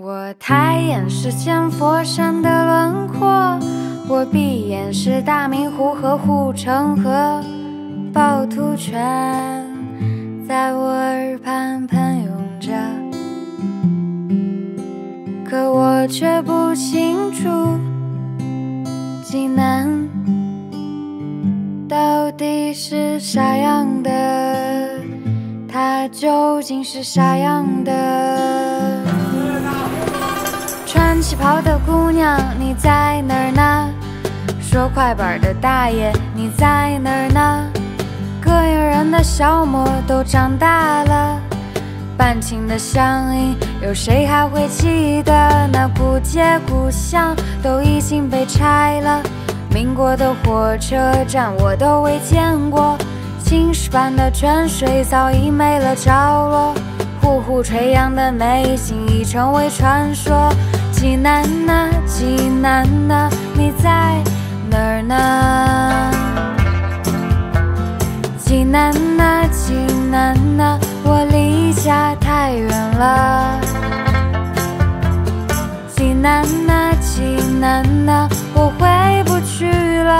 我抬眼是见佛山的轮廓，我闭眼是大明湖和护城河，趵突泉在我耳畔喷涌着，可我却不清楚济南到底是啥样的，它究竟是啥样的？穿旗袍的姑娘，你在哪儿呢？说快板的大爷，你在哪儿呢？膈应人的小模都长大了，半情的乡音，有谁还会记得？那古街古巷都已经被拆了，民国的火车站我都未见过，青石板的泉水早已没了着落，呼呼吹扬的美景已成为传说。济南呐，济南呐，你在哪儿呢？济南呐，济南呐，我离家太远了。济南呐，济南呐，我回不去了。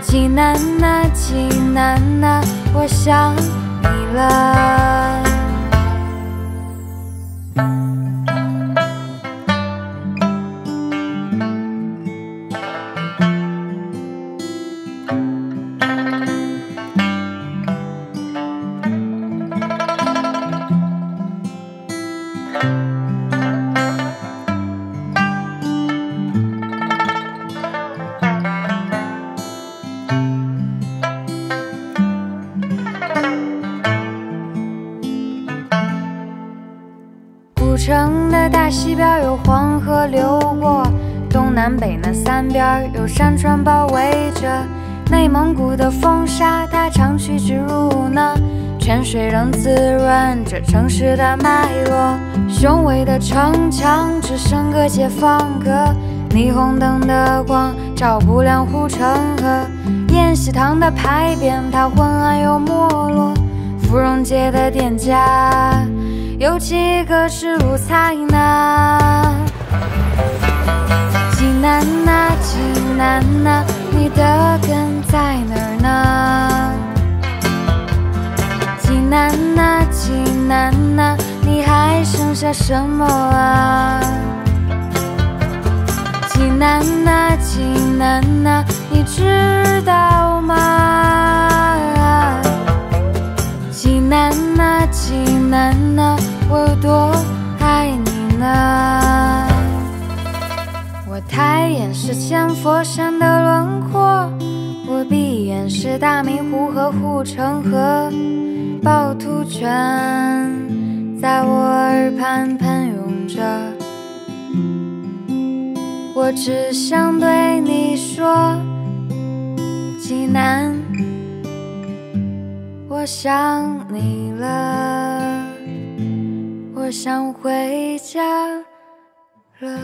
济南呐，济南呐，我想你了。南北那三边有山川包围着。内蒙古的风沙它长驱直入呢，泉水仍滋润着城市的脉络。雄伟的城墙只剩个解放阁，霓虹灯的光照不亮护城河。宴喜堂的牌匾它昏暗又没落，芙蓉街的店家。有几个是路财呢？济南呐，济南呐，你的根在哪儿呢？济南呐，济南呐，你还剩下什么啊？济南呐，济南呐，你知道吗？济南呐，济南呐，我有多抬眼是千佛山的轮廓，我闭眼是大明湖和护城河，趵突泉在我耳畔喷涌着。我只想对你说，济南。我想你了，我想回家了。